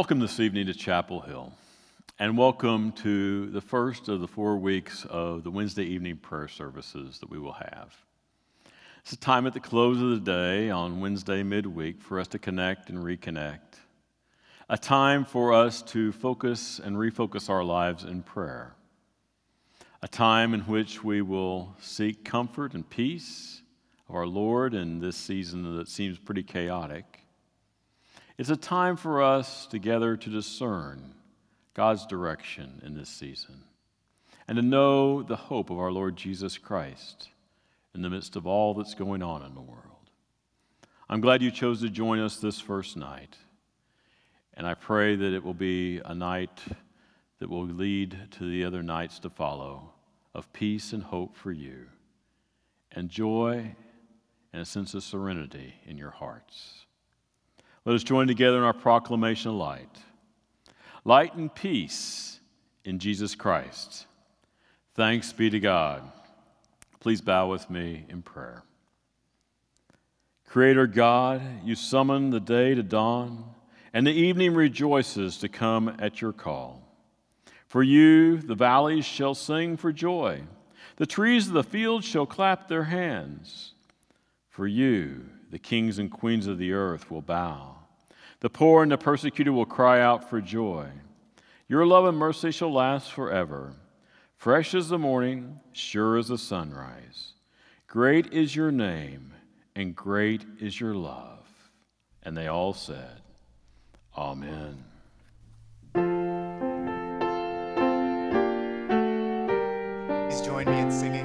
Welcome this evening to Chapel Hill, and welcome to the first of the four weeks of the Wednesday evening prayer services that we will have. It's a time at the close of the day on Wednesday midweek for us to connect and reconnect, a time for us to focus and refocus our lives in prayer, a time in which we will seek comfort and peace of our Lord in this season that seems pretty chaotic it's a time for us together to discern God's direction in this season and to know the hope of our Lord Jesus Christ in the midst of all that's going on in the world. I'm glad you chose to join us this first night, and I pray that it will be a night that will lead to the other nights to follow of peace and hope for you, and joy and a sense of serenity in your hearts. Let us join together in our proclamation of light. Light and peace in Jesus Christ. Thanks be to God. Please bow with me in prayer. Creator God, you summon the day to dawn, and the evening rejoices to come at your call. For you, the valleys shall sing for joy, the trees of the field shall clap their hands. For you, the kings and queens of the earth will bow. The poor and the persecuted will cry out for joy. Your love and mercy shall last forever. Fresh as the morning, sure as the sunrise. Great is your name, and great is your love. And they all said, Amen. Please join me in singing.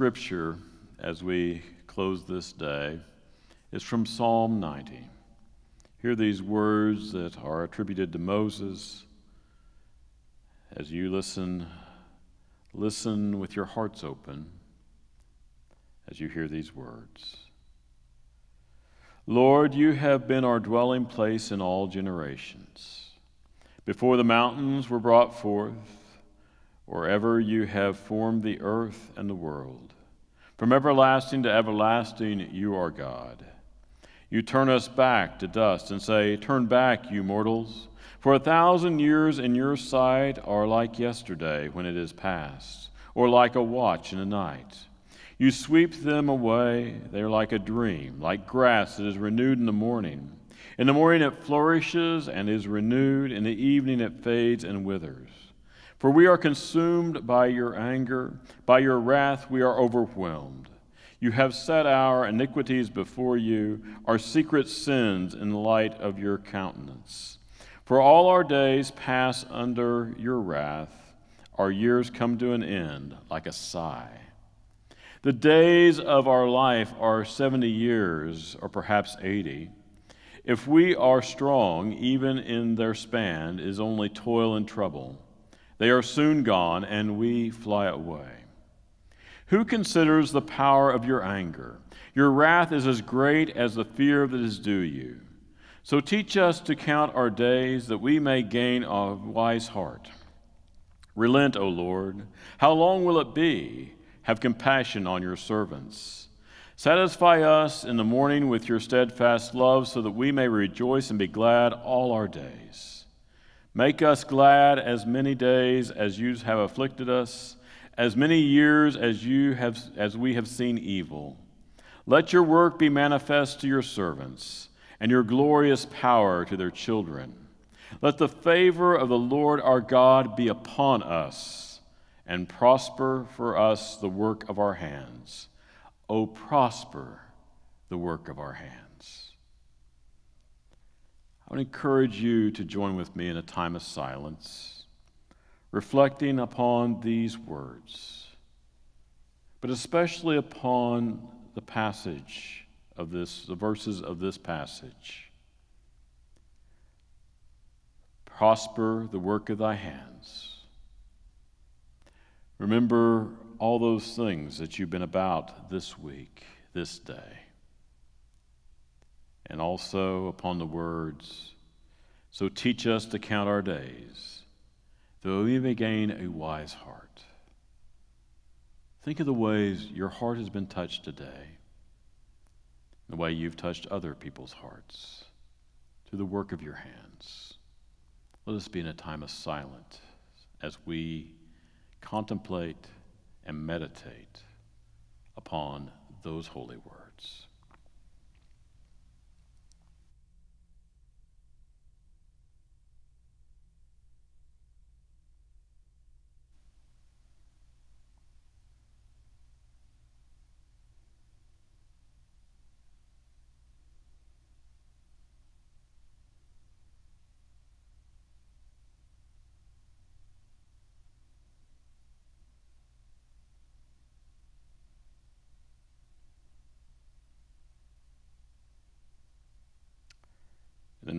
Scripture as we close this day is from Psalm 90. Hear these words that are attributed to Moses. As you listen, listen with your hearts open as you hear these words. Lord, you have been our dwelling place in all generations. Before the mountains were brought forth, or ever you have formed the earth and the world, from everlasting to everlasting, you are God. You turn us back to dust and say, Turn back, you mortals, for a thousand years in your sight are like yesterday when it is past, or like a watch in a night. You sweep them away. They are like a dream, like grass that is renewed in the morning. In the morning it flourishes and is renewed. In the evening it fades and withers. For we are consumed by your anger. By your wrath we are overwhelmed. You have set our iniquities before you, our secret sins in the light of your countenance. For all our days pass under your wrath. Our years come to an end like a sigh. The days of our life are 70 years, or perhaps 80. If we are strong, even in their span is only toil and trouble. They are soon gone, and we fly away. Who considers the power of your anger? Your wrath is as great as the fear that is due you. So teach us to count our days that we may gain a wise heart. Relent, O Lord. How long will it be? Have compassion on your servants. Satisfy us in the morning with your steadfast love, so that we may rejoice and be glad all our days. Make us glad as many days as you have afflicted us, as many years as you have as we have seen evil. Let your work be manifest to your servants, and your glorious power to their children. Let the favor of the Lord our God be upon us and prosper for us the work of our hands. O prosper the work of our hands. I would encourage you to join with me in a time of silence, reflecting upon these words, but especially upon the passage of this, the verses of this passage. Prosper the work of thy hands. Remember all those things that you've been about this week, this day. And also upon the words, So teach us to count our days, that we may gain a wise heart. Think of the ways your heart has been touched today, the way you've touched other people's hearts, through the work of your hands. Let us be in a time of silence as we contemplate and meditate upon those holy words.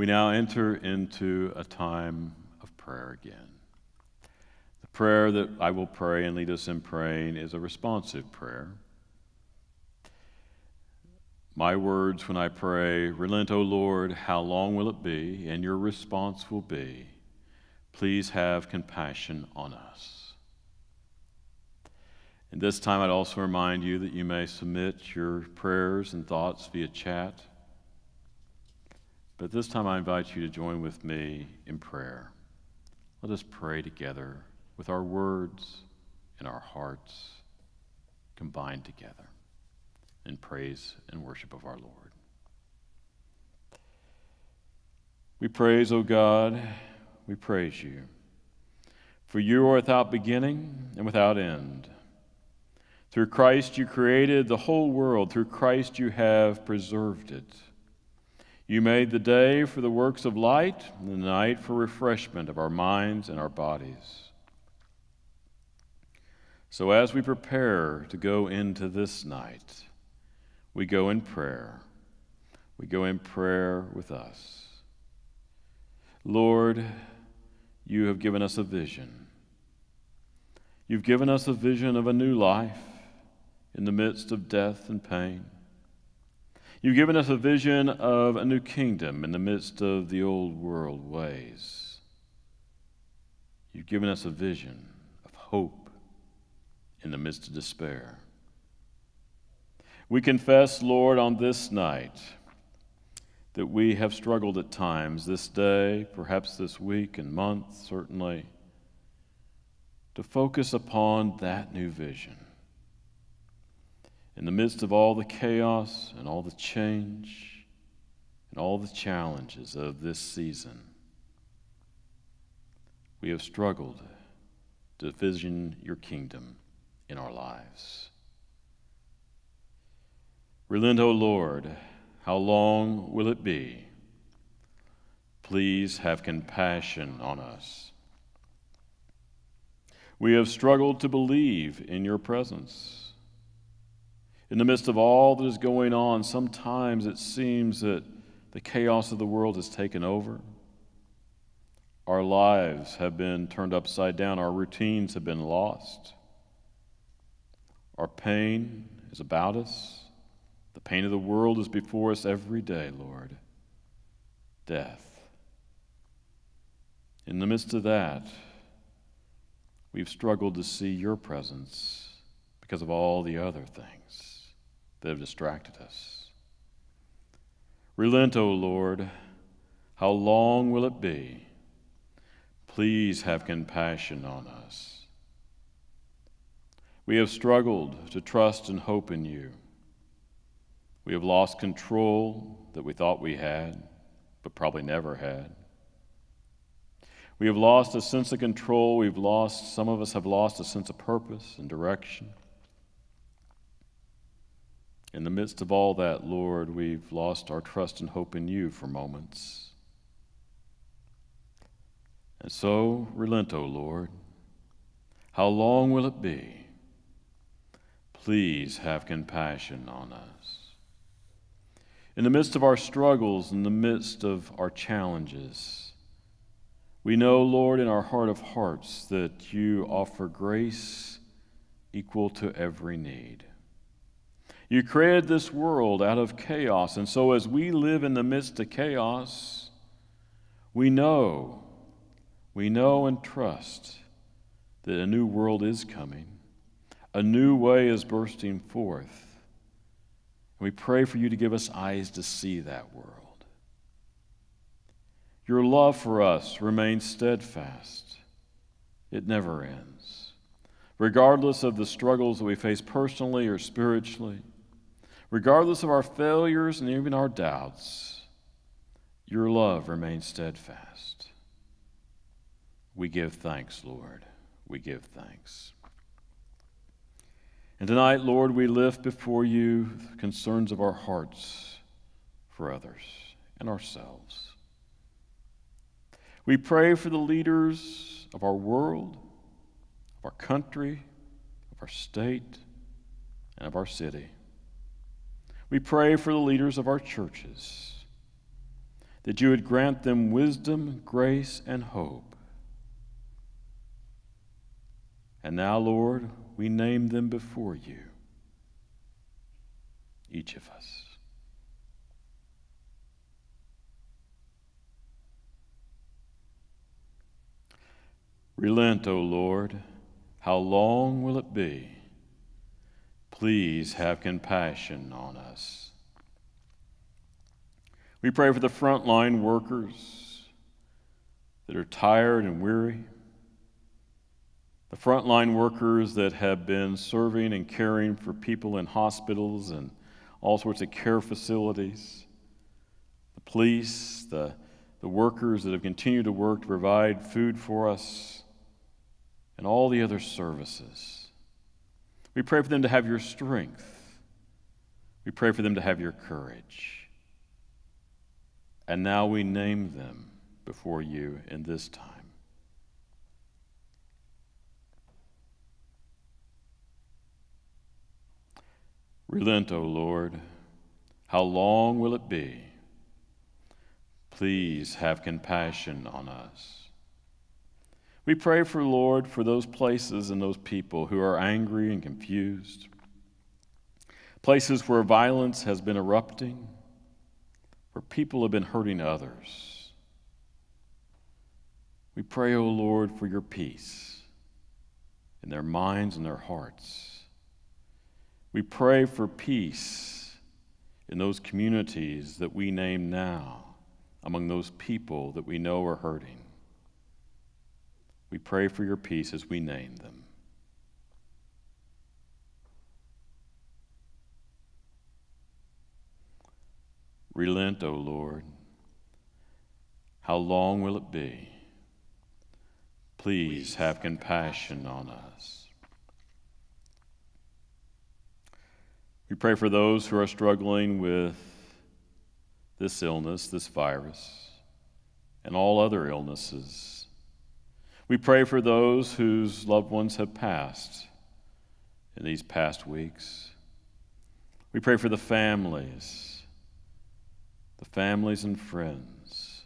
We now enter into a time of prayer again. The prayer that I will pray and lead us in praying is a responsive prayer. My words when I pray, Relent, O Lord, how long will it be? And your response will be, Please have compassion on us. And this time, I'd also remind you that you may submit your prayers and thoughts via chat. But this time, I invite you to join with me in prayer. Let us pray together with our words and our hearts combined together in praise and worship of our Lord. We praise, O God, we praise you. For you are without beginning and without end. Through Christ you created the whole world. Through Christ you have preserved it. You made the day for the works of light, and the night for refreshment of our minds and our bodies. So as we prepare to go into this night, we go in prayer. We go in prayer with us. Lord, you have given us a vision. You've given us a vision of a new life in the midst of death and pain. You've given us a vision of a new kingdom in the midst of the old world ways. You've given us a vision of hope in the midst of despair. We confess, Lord, on this night that we have struggled at times, this day, perhaps this week and month, certainly, to focus upon that new vision in the midst of all the chaos and all the change and all the challenges of this season, we have struggled to vision your kingdom in our lives. Relent, O Lord, how long will it be? Please have compassion on us. We have struggled to believe in your presence. In the midst of all that is going on, sometimes it seems that the chaos of the world has taken over. Our lives have been turned upside down, our routines have been lost. Our pain is about us. The pain of the world is before us every day, Lord. Death. In the midst of that, we've struggled to see your presence because of all the other things that have distracted us. Relent, O Lord. How long will it be? Please have compassion on us. We have struggled to trust and hope in you. We have lost control that we thought we had, but probably never had. We have lost a sense of control. We've lost, some of us have lost a sense of purpose and direction. In the midst of all that, Lord, we've lost our trust and hope in you for moments. And so, relent, O Lord. How long will it be? Please have compassion on us. In the midst of our struggles, in the midst of our challenges, we know, Lord, in our heart of hearts that you offer grace equal to every need. You created this world out of chaos. And so, as we live in the midst of chaos, we know, we know and trust that a new world is coming, a new way is bursting forth. And we pray for you to give us eyes to see that world. Your love for us remains steadfast, it never ends. Regardless of the struggles that we face personally or spiritually, Regardless of our failures and even our doubts, your love remains steadfast. We give thanks, Lord. We give thanks. And tonight, Lord, we lift before you the concerns of our hearts for others and ourselves. We pray for the leaders of our world, of our country, of our state, and of our city. We pray for the leaders of our churches, that you would grant them wisdom, grace, and hope. And now, Lord, we name them before you, each of us. Relent, O Lord. How long will it be? Please have compassion on us. We pray for the frontline workers that are tired and weary, the frontline workers that have been serving and caring for people in hospitals and all sorts of care facilities, the police, the, the workers that have continued to work to provide food for us, and all the other services. We pray for them to have your strength. We pray for them to have your courage. And now we name them before you in this time. Relent, O Lord. How long will it be? Please have compassion on us. We pray for, Lord, for those places and those people who are angry and confused, places where violence has been erupting, where people have been hurting others. We pray, O oh Lord, for your peace in their minds and their hearts. We pray for peace in those communities that we name now, among those people that we know are hurting. We pray for your peace as we name them. Relent, O Lord. How long will it be? Please have compassion on us. We pray for those who are struggling with this illness, this virus, and all other illnesses we pray for those whose loved ones have passed in these past weeks. We pray for the families, the families and friends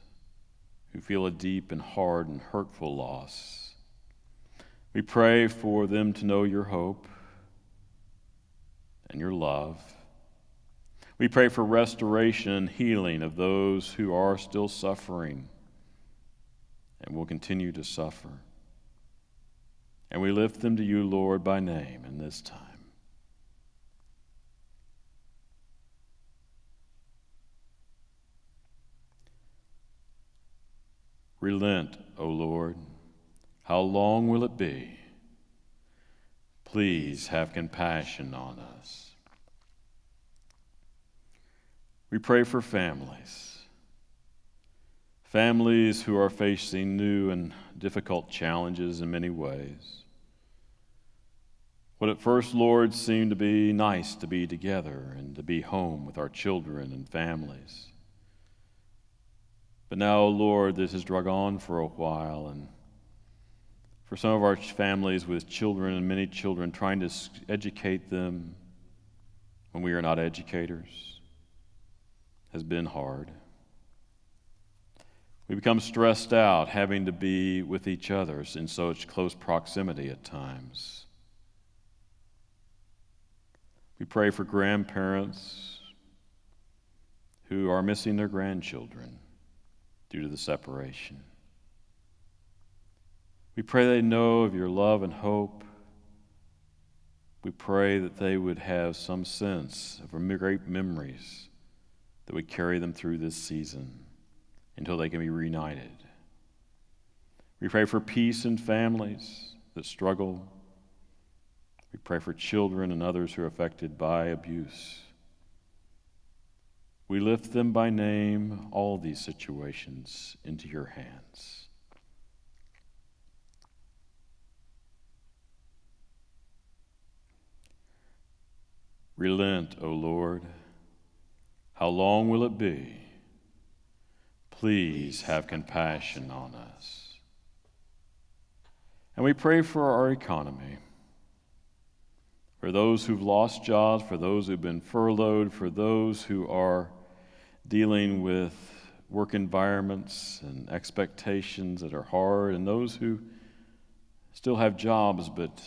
who feel a deep and hard and hurtful loss. We pray for them to know your hope and your love. We pray for restoration and healing of those who are still suffering and will continue to suffer. And we lift them to you, Lord, by name in this time. Relent, O Lord. How long will it be? Please have compassion on us. We pray for families families who are facing new and difficult challenges in many ways. What at first, Lord, seemed to be nice to be together and to be home with our children and families. But now, Lord, this has drug on for a while, and for some of our families with children and many children, trying to educate them when we are not educators has been hard. We become stressed out having to be with each other in such close proximity at times. We pray for grandparents who are missing their grandchildren due to the separation. We pray they know of your love and hope. We pray that they would have some sense of great memories that would carry them through this season until they can be reunited. We pray for peace in families that struggle. We pray for children and others who are affected by abuse. We lift them by name, all these situations, into your hands. Relent, O Lord. How long will it be? Please have compassion on us. And we pray for our economy, for those who've lost jobs, for those who've been furloughed, for those who are dealing with work environments and expectations that are hard, and those who still have jobs but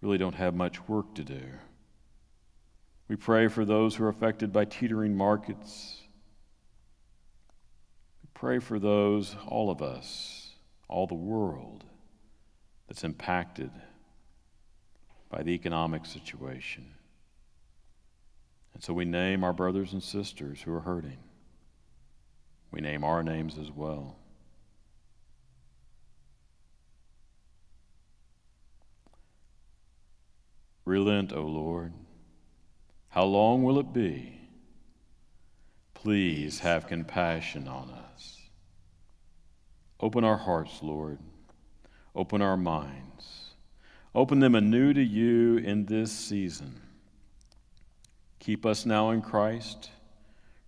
really don't have much work to do. We pray for those who are affected by teetering markets. Pray for those, all of us, all the world that's impacted by the economic situation. And so we name our brothers and sisters who are hurting. We name our names as well. Relent, O Lord. How long will it be? Please have compassion on us. Open our hearts, Lord. Open our minds. Open them anew to you in this season. Keep us now in Christ.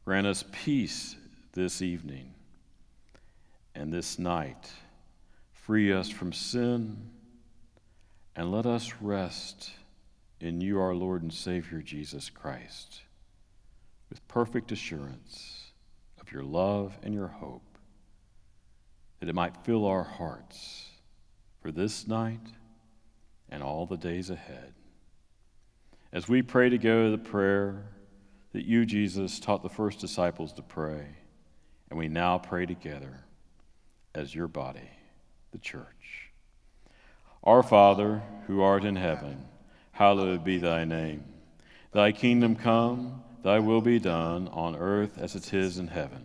Grant us peace this evening and this night. Free us from sin and let us rest in you, our Lord and Savior, Jesus Christ, with perfect assurance of your love and your hope, that it might fill our hearts for this night and all the days ahead. As we pray together the prayer that you, Jesus, taught the first disciples to pray, and we now pray together as your body, the church. Our Father, who art in heaven, hallowed be thy name. Thy kingdom come, thy will be done on earth as it is in heaven.